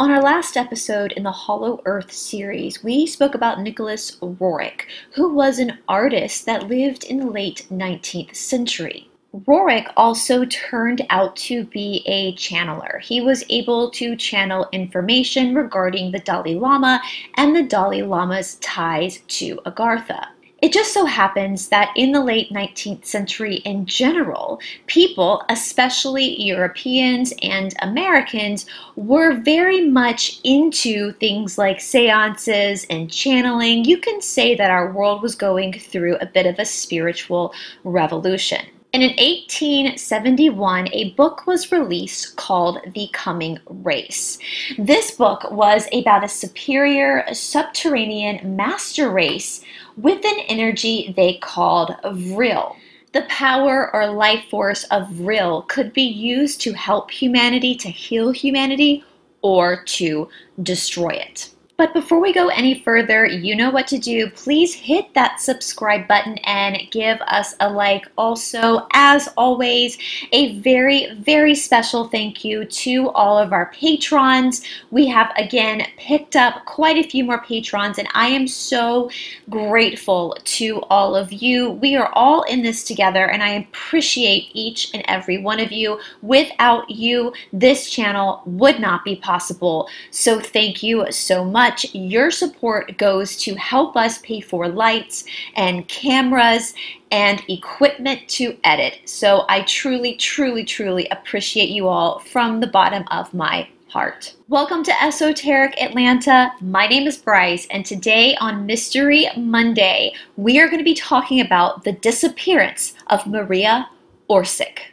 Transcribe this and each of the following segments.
On our last episode in the Hollow Earth series, we spoke about Nicholas Roerich, who was an artist that lived in the late 19th century. Roerich also turned out to be a channeler. He was able to channel information regarding the Dalai Lama and the Dalai Lama's ties to Agartha. It just so happens that in the late 19th century in general, people, especially Europeans and Americans, were very much into things like seances and channeling. You can say that our world was going through a bit of a spiritual revolution. And in 1871, a book was released called The Coming Race. This book was about a superior subterranean master race with an energy they called Vril. The power or life force of Vril could be used to help humanity, to heal humanity, or to destroy it. But before we go any further, you know what to do. Please hit that subscribe button and give us a like. Also, as always, a very, very special thank you to all of our patrons. We have again picked up quite a few more patrons, and I am so grateful to all of you. We are all in this together, and I appreciate each and every one of you. Without you, this channel would not be possible. So, thank you so much much your support goes to help us pay for lights and cameras and equipment to edit. So I truly, truly, truly appreciate you all from the bottom of my heart. Welcome to Esoteric Atlanta. My name is Brice, and today on Mystery Monday, we are going to be talking about the disappearance of Maria Orsic.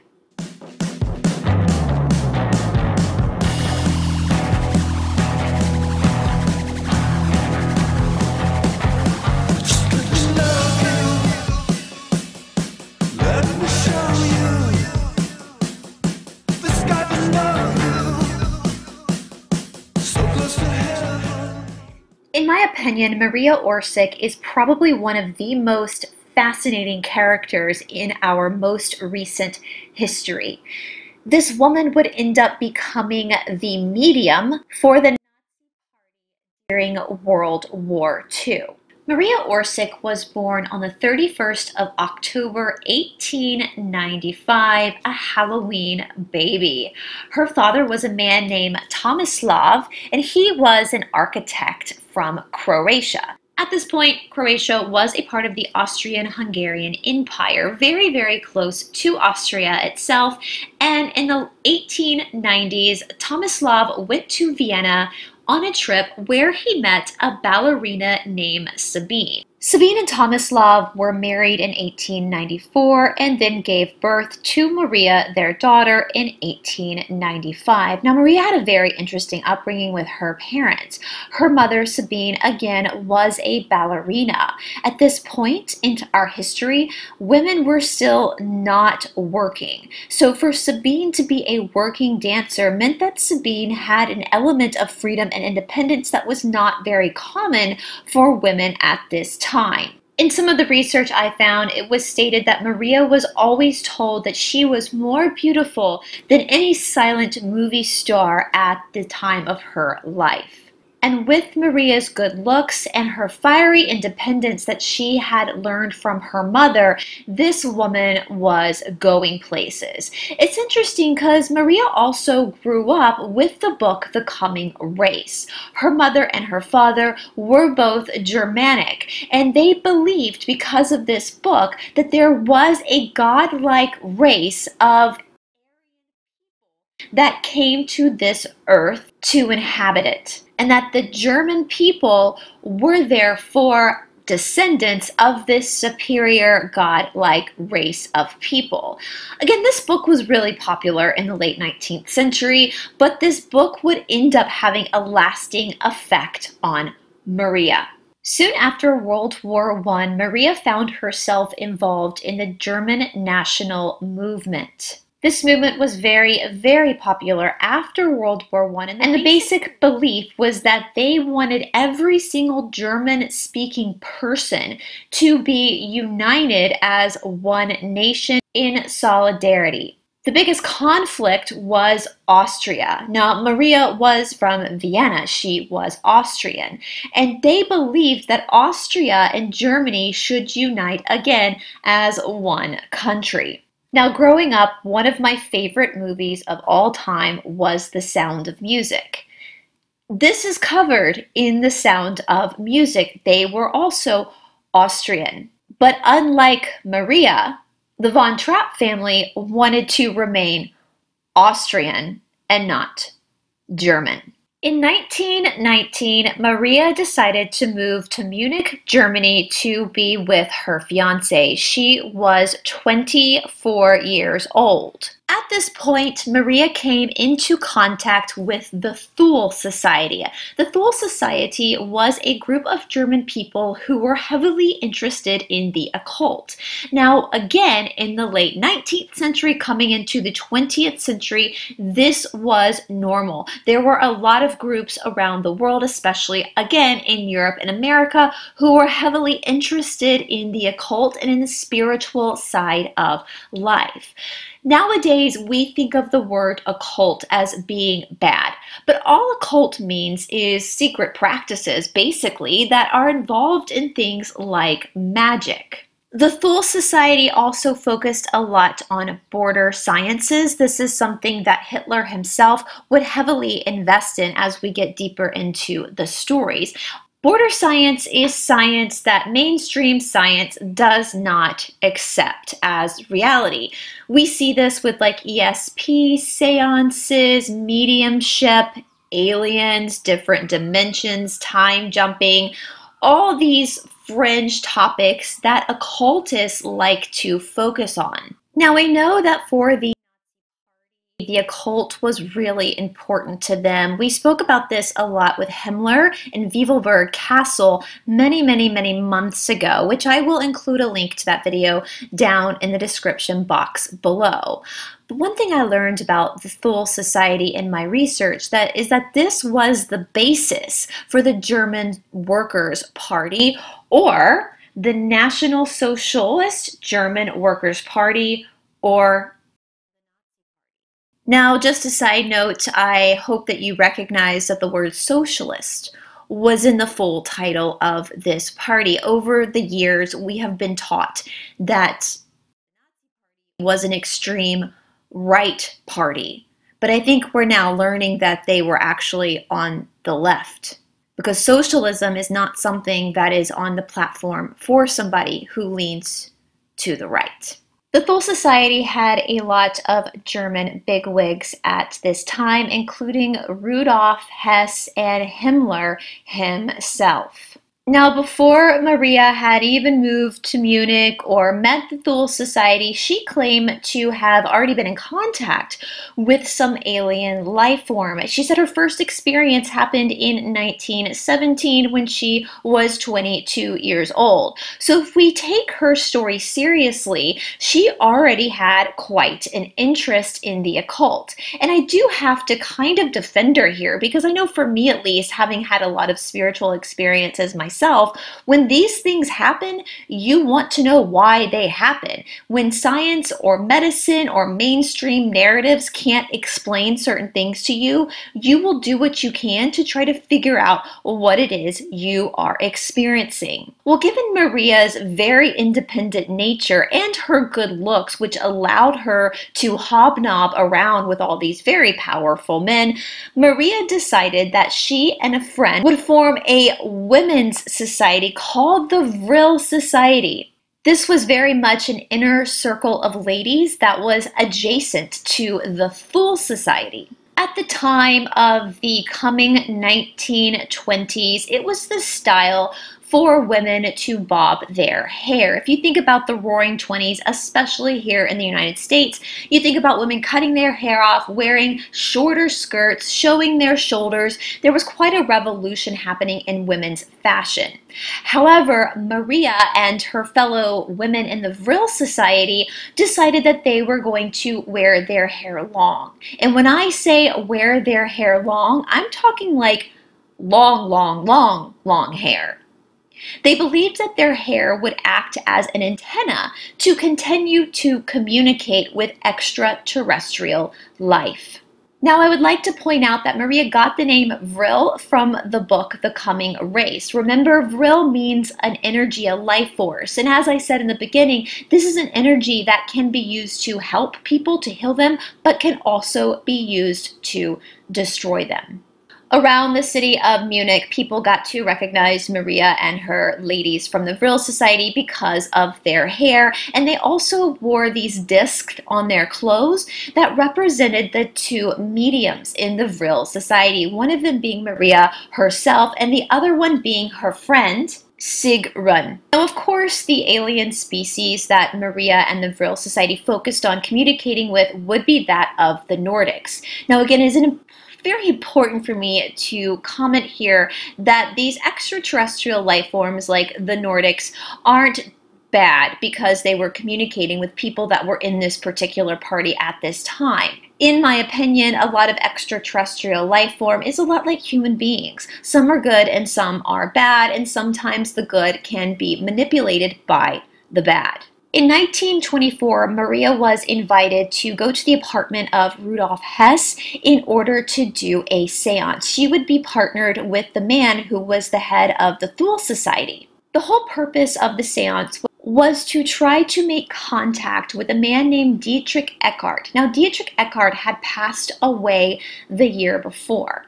In my opinion, Maria Orsic is probably one of the most fascinating characters in our most recent history. This woman would end up becoming the medium for the during World War II. Maria Orsic was born on the 31st of October 1895, a Halloween baby. Her father was a man named Tomislav, and he was an architect from Croatia. At this point, Croatia was a part of the Austrian-Hungarian Empire, very, very close to Austria itself. And in the 1890s, Tomislav went to Vienna on a trip where he met a ballerina named Sabine. Sabine and Tomislav were married in 1894 and then gave birth to Maria, their daughter, in 1895. Now, Maria had a very interesting upbringing with her parents. Her mother, Sabine, again, was a ballerina. At this point in our history, women were still not working. So, for Sabine to be a working dancer meant that Sabine had an element of freedom and independence that was not very common for women at this time time. In some of the research I found, it was stated that Maria was always told that she was more beautiful than any silent movie star at the time of her life. And with Maria's good looks and her fiery independence that she had learned from her mother, this woman was going places. It's interesting because Maria also grew up with the book The Coming Race. Her mother and her father were both Germanic, and they believed because of this book that there was a godlike race of that came to this earth to inhabit it and that the German people were therefore descendants of this superior god-like race of people. Again, this book was really popular in the late 19th century, but this book would end up having a lasting effect on Maria. Soon after World War I, Maria found herself involved in the German national movement. This movement was very, very popular after World War I, and, and the basic belief was that they wanted every single German speaking person to be united as one nation in solidarity. The biggest conflict was Austria. Now, Maria was from Vienna. She was Austrian. And they believed that Austria and Germany should unite again as one country. Now, growing up, one of my favorite movies of all time was The Sound of Music. This is covered in The Sound of Music. They were also Austrian. But unlike Maria, the Von Trapp family wanted to remain Austrian and not German. In 1919, Maria decided to move to Munich, Germany to be with her fiance. She was 24 years old. At this point, Maria came into contact with the Thule Society. The Thule Society was a group of German people who were heavily interested in the occult. Now, again, in the late 19th century, coming into the 20th century, this was normal. There were a lot of groups around the world, especially again in Europe and America, who were heavily interested in the occult and in the spiritual side of life. Nowadays, we think of the word occult as being bad, but all occult means is secret practices, basically, that are involved in things like magic. The Thule Society also focused a lot on border sciences. This is something that Hitler himself would heavily invest in as we get deeper into the stories. Border science is science that mainstream science does not accept as reality. We see this with like ESP, seances, mediumship, aliens, different dimensions, time jumping, all these fringe topics that occultists like to focus on. Now, we know that for the the occult was really important to them. We spoke about this a lot with Himmler and Wewelsburg Castle many, many, many months ago, which I will include a link to that video down in the description box below. But one thing I learned about the Thule Society in my research that is that this was the basis for the German Workers' Party or the National Socialist German Workers' Party or now, just a side note, I hope that you recognize that the word socialist was in the full title of this party. Over the years, we have been taught that was an extreme right party. But I think we're now learning that they were actually on the left. Because socialism is not something that is on the platform for somebody who leans to the right. The Thule Society had a lot of German bigwigs at this time, including Rudolf Hess and Himmler himself. Now, before Maria had even moved to Munich or met the Thule Society, she claimed to have already been in contact with some alien life form. She said her first experience happened in 1917 when she was 22 years old. So, if we take her story seriously, she already had quite an interest in the occult. And I do have to kind of defend her here because I know for me at least, having had a lot of spiritual experiences myself yourself, when these things happen, you want to know why they happen. When science or medicine or mainstream narratives can't explain certain things to you, you will do what you can to try to figure out what it is you are experiencing. Well, given Maria's very independent nature and her good looks, which allowed her to hobnob around with all these very powerful men, Maria decided that she and a friend would form a women's society called the Vril Society. This was very much an inner circle of ladies that was adjacent to the Thule Society. At the time of the coming 1920s, it was the style for women to bob their hair. If you think about the roaring 20s, especially here in the United States, you think about women cutting their hair off, wearing shorter skirts, showing their shoulders. There was quite a revolution happening in women's fashion. However, Maria and her fellow women in the Vril Society decided that they were going to wear their hair long. And when I say wear their hair long, I'm talking like long, long, long, long hair. They believed that their hair would act as an antenna to continue to communicate with extraterrestrial life. Now, I would like to point out that Maria got the name Vril from the book The Coming Race. Remember, Vril means an energy, a life force. And as I said in the beginning, this is an energy that can be used to help people, to heal them, but can also be used to destroy them. Around the city of Munich, people got to recognize Maria and her ladies from the Vril Society because of their hair, and they also wore these discs on their clothes that represented the two mediums in the Vril Society, one of them being Maria herself, and the other one being her friend, Sigrun. Now, of course, the alien species that Maria and the Vril Society focused on communicating with would be that of the Nordics. Now, again, it is an very important for me to comment here that these extraterrestrial life forms like the Nordics aren't bad because they were communicating with people that were in this particular party at this time. In my opinion, a lot of extraterrestrial life form is a lot like human beings. Some are good and some are bad, and sometimes the good can be manipulated by the bad. In 1924, Maria was invited to go to the apartment of Rudolf Hess in order to do a seance. She would be partnered with the man who was the head of the Thule Society. The whole purpose of the seance was to try to make contact with a man named Dietrich Eckart. Now, Dietrich Eckart had passed away the year before.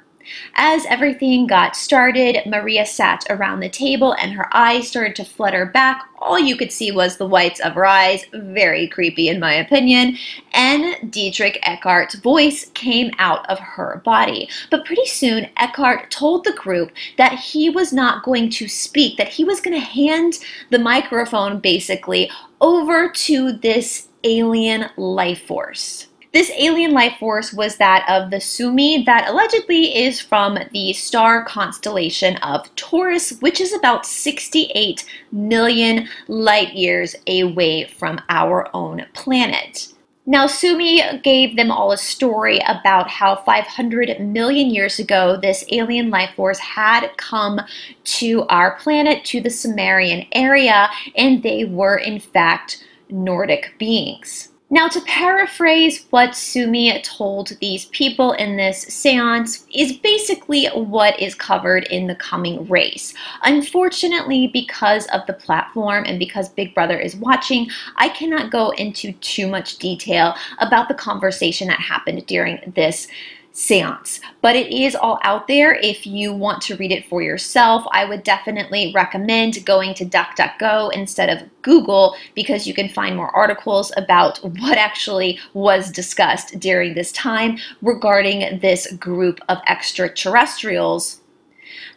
As everything got started, Maria sat around the table and her eyes started to flutter back. All you could see was the whites of her eyes, very creepy in my opinion, and Dietrich Eckart's voice came out of her body. But pretty soon, Eckart told the group that he was not going to speak, that he was going to hand the microphone basically over to this alien life force. This alien life force was that of the Sumi that allegedly is from the star constellation of Taurus, which is about 68 million light years away from our own planet. Now, Sumi gave them all a story about how 500 million years ago this alien life force had come to our planet, to the Sumerian area, and they were in fact Nordic beings. Now, to paraphrase what Sumi told these people in this seance is basically what is covered in the coming race. Unfortunately, because of the platform and because Big Brother is watching, I cannot go into too much detail about the conversation that happened during this seance. But it is all out there if you want to read it for yourself. I would definitely recommend going to DuckDuckGo instead of Google because you can find more articles about what actually was discussed during this time regarding this group of extraterrestrials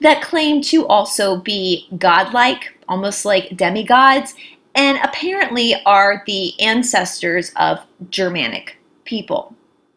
that claim to also be godlike, almost like demigods, and apparently are the ancestors of Germanic people.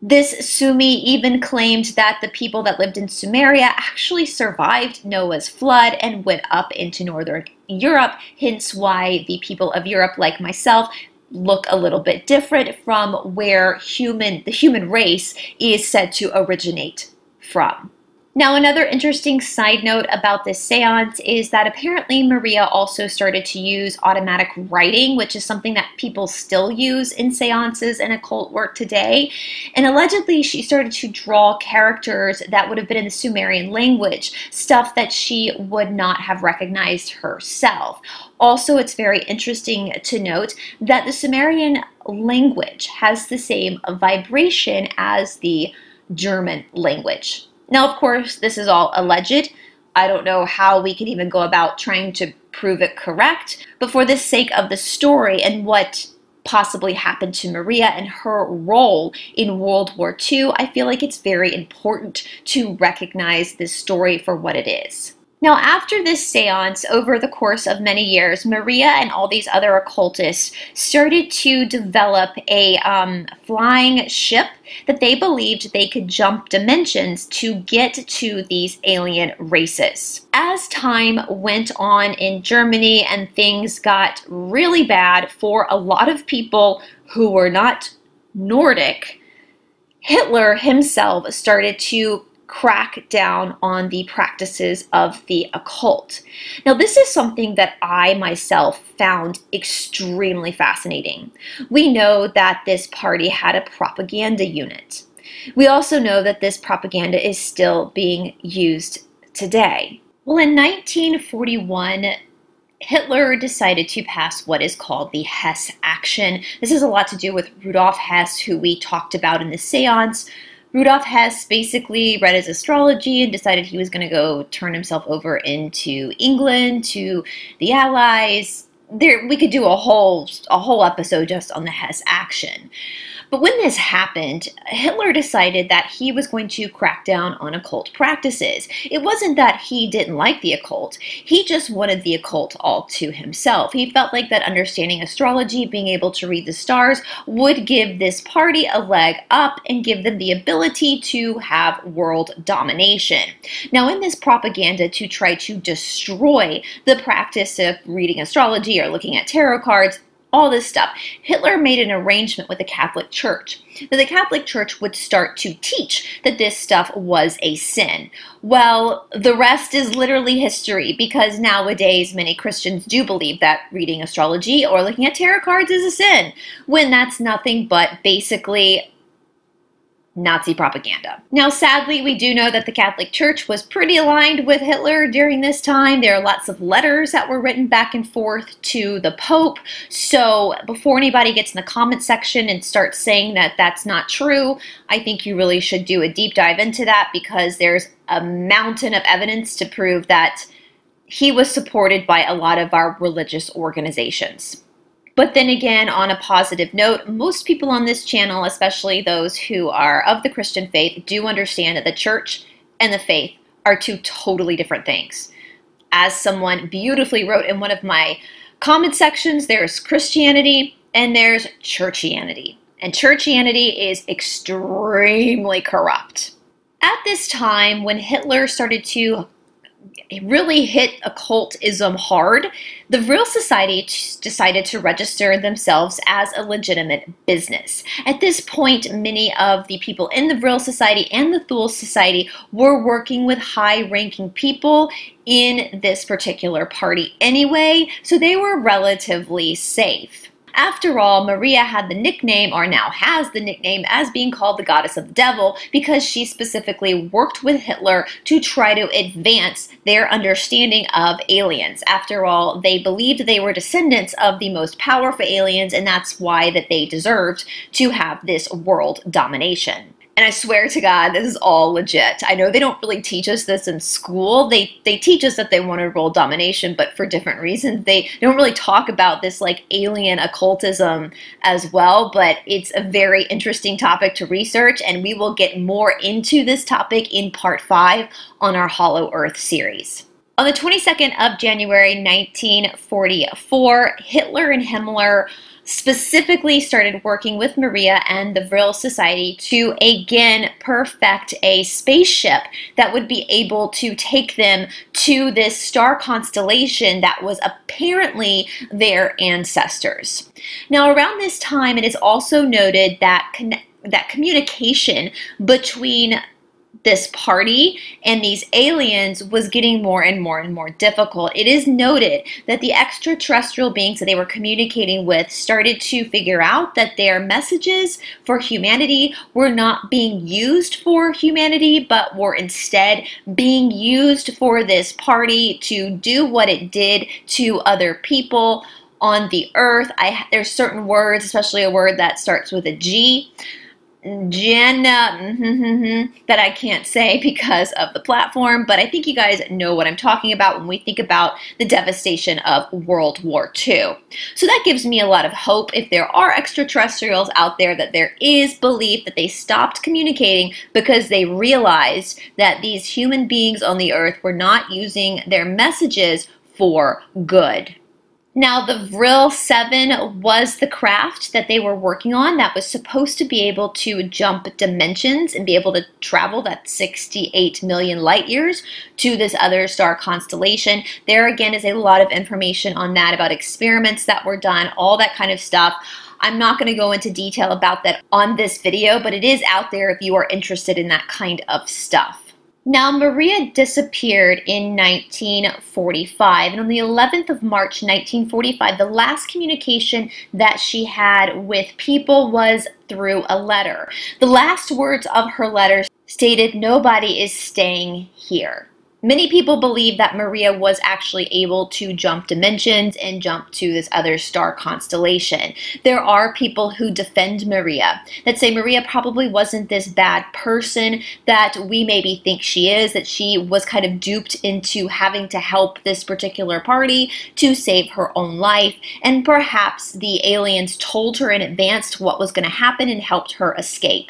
This Sumi even claimed that the people that lived in Sumeria actually survived Noah's flood and went up into northern Europe, hence why the people of Europe, like myself, look a little bit different from where human the human race is said to originate from. Now, another interesting side note about this seance is that apparently Maria also started to use automatic writing, which is something that people still use in seances and occult work today. And allegedly, she started to draw characters that would have been in the Sumerian language, stuff that she would not have recognized herself. Also, it's very interesting to note that the Sumerian language has the same vibration as the German language. Now, of course, this is all alleged. I don't know how we can even go about trying to prove it correct, but for the sake of the story and what possibly happened to Maria and her role in World War II, I feel like it's very important to recognize this story for what it is. Now, after this seance, over the course of many years, Maria and all these other occultists started to develop a um, flying ship that they believed they could jump dimensions to get to these alien races. As time went on in Germany and things got really bad for a lot of people who were not Nordic, Hitler himself started to crack down on the practices of the occult. Now, this is something that I myself found extremely fascinating. We know that this party had a propaganda unit. We also know that this propaganda is still being used today. Well, in 1941, Hitler decided to pass what is called the Hess Action. This has a lot to do with Rudolf Hess, who we talked about in the seance. Rudolf Hess basically read his astrology and decided he was going to go turn himself over into England to the Allies. There, we could do a whole a whole episode just on the Hess action. But when this happened, Hitler decided that he was going to crack down on occult practices. It wasn't that he didn't like the occult, he just wanted the occult all to himself. He felt like that understanding astrology, being able to read the stars, would give this party a leg up and give them the ability to have world domination. Now, in this propaganda to try to destroy the practice of reading astrology or looking at tarot cards, all this stuff. Hitler made an arrangement with the Catholic Church that the Catholic Church would start to teach that this stuff was a sin. Well, the rest is literally history because nowadays many Christians do believe that reading astrology or looking at tarot cards is a sin, when that's nothing but basically Nazi propaganda. Now, sadly, we do know that the Catholic Church was pretty aligned with Hitler during this time. There are lots of letters that were written back and forth to the Pope. So, before anybody gets in the comment section and starts saying that that's not true, I think you really should do a deep dive into that because there's a mountain of evidence to prove that he was supported by a lot of our religious organizations. But then again, on a positive note, most people on this channel, especially those who are of the Christian faith, do understand that the church and the faith are two totally different things. As someone beautifully wrote in one of my comment sections, there's Christianity and there's churchianity. And churchianity is extremely corrupt. At this time, when Hitler started to really hit occultism hard, the Vril Society decided to register themselves as a legitimate business. At this point, many of the people in the Vril Society and the Thule Society were working with high-ranking people in this particular party anyway, so they were relatively safe. After all, Maria had the nickname, or now has the nickname, as being called the goddess of the devil because she specifically worked with Hitler to try to advance their understanding of aliens. After all, they believed they were descendants of the most powerful aliens, and that's why that they deserved to have this world domination. And I swear to God, this is all legit. I know they don't really teach us this in school. They they teach us that they want to rule domination, but for different reasons. They don't really talk about this like alien occultism as well, but it's a very interesting topic to research, and we will get more into this topic in part five on our Hollow Earth series. On the 22nd of January 1944, Hitler and Himmler specifically started working with Maria and the Vril Society to again perfect a spaceship that would be able to take them to this star constellation that was apparently their ancestors. Now, around this time, it is also noted that that communication between this party and these aliens was getting more and more and more difficult. It is noted that the extraterrestrial beings that they were communicating with started to figure out that their messages for humanity were not being used for humanity, but were instead being used for this party to do what it did to other people on the earth. I, there's certain words, especially a word that starts with a G, Jenna that I can't say because of the platform, but I think you guys know what I'm talking about when we think about the devastation of World War II. So that gives me a lot of hope if there are extraterrestrials out there that there is belief that they stopped communicating because they realized that these human beings on the earth were not using their messages for good. Now, the Vril 7 was the craft that they were working on that was supposed to be able to jump dimensions and be able to travel that 68 million light years to this other star constellation. There again is a lot of information on that about experiments that were done, all that kind of stuff. I'm not going to go into detail about that on this video, but it is out there if you are interested in that kind of stuff. Now, Maria disappeared in 1945, and on the 11th of March 1945, the last communication that she had with people was through a letter. The last words of her letter stated, Nobody is staying here. Many people believe that Maria was actually able to jump dimensions and jump to this other star constellation. There are people who defend Maria, that say Maria probably wasn't this bad person that we maybe think she is, that she was kind of duped into having to help this particular party to save her own life, and perhaps the aliens told her in advance what was going to happen and helped her escape.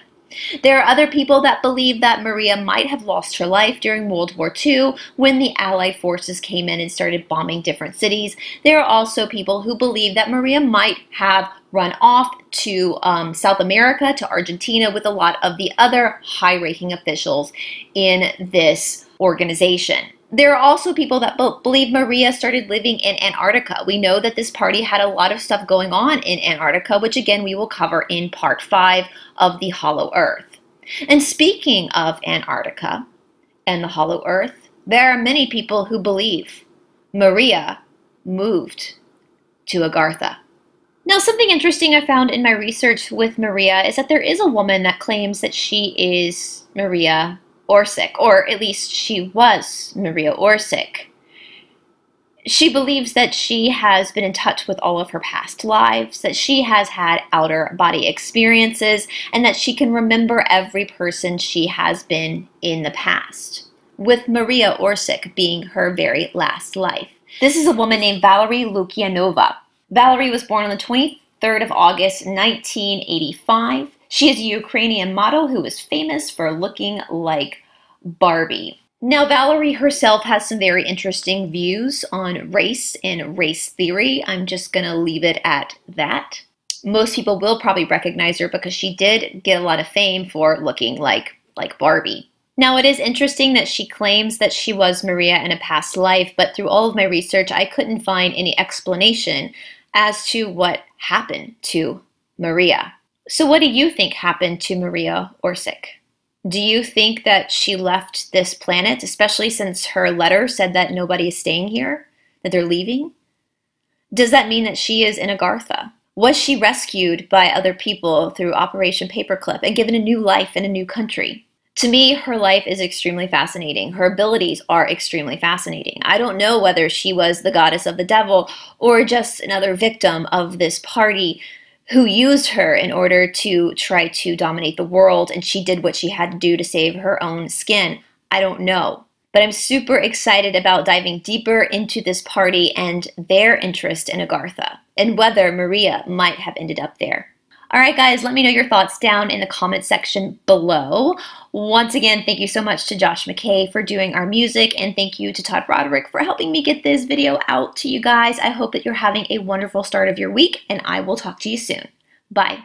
There are other people that believe that Maria might have lost her life during World War II when the Allied forces came in and started bombing different cities. There are also people who believe that Maria might have run off to um, South America, to Argentina, with a lot of the other high ranking officials in this organization. There are also people that believe Maria started living in Antarctica. We know that this party had a lot of stuff going on in Antarctica, which again we will cover in part five of the Hollow Earth. And speaking of Antarctica and the Hollow Earth, there are many people who believe Maria moved to Agartha. Now, something interesting I found in my research with Maria is that there is a woman that claims that she is Maria Orsic, or at least she was Maria Orsic. She believes that she has been in touch with all of her past lives, that she has had outer body experiences, and that she can remember every person she has been in the past, with Maria Orsic being her very last life. This is a woman named Valerie Lukyanova. Valerie was born on the 23rd of August, 1985. She is a Ukrainian model who is famous for looking like Barbie. Now, Valerie herself has some very interesting views on race and race theory. I'm just going to leave it at that. Most people will probably recognize her because she did get a lot of fame for looking like, like Barbie. Now, it is interesting that she claims that she was Maria in a past life, but through all of my research, I couldn't find any explanation as to what happened to Maria. So, what do you think happened to Maria Orsic? Do you think that she left this planet, especially since her letter said that nobody is staying here, that they're leaving? Does that mean that she is in Agartha? Was she rescued by other people through Operation Paperclip and given a new life in a new country? To me, her life is extremely fascinating. Her abilities are extremely fascinating. I don't know whether she was the goddess of the devil or just another victim of this party who used her in order to try to dominate the world, and she did what she had to do to save her own skin. I don't know. But I'm super excited about diving deeper into this party and their interest in Agartha, and whether Maria might have ended up there. All right, guys, let me know your thoughts down in the comment section below. Once again, thank you so much to Josh McKay for doing our music, and thank you to Todd Roderick for helping me get this video out to you guys. I hope that you're having a wonderful start of your week, and I will talk to you soon. Bye.